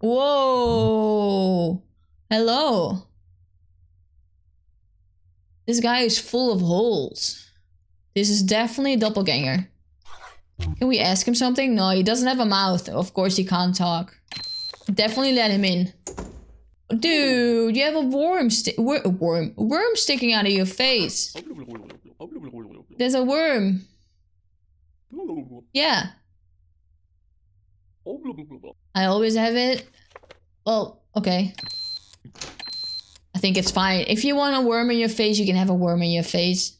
Whoa. Hello. This guy is full of holes. This is definitely a doppelganger. Can we ask him something? No, he doesn't have a mouth. Of course he can't talk. Definitely let him in. Dude, you have a worm worm worm sticking out of your face. There's a worm. Yeah. I always have it. Well, okay. I think it's fine. If you want a worm in your face, you can have a worm in your face.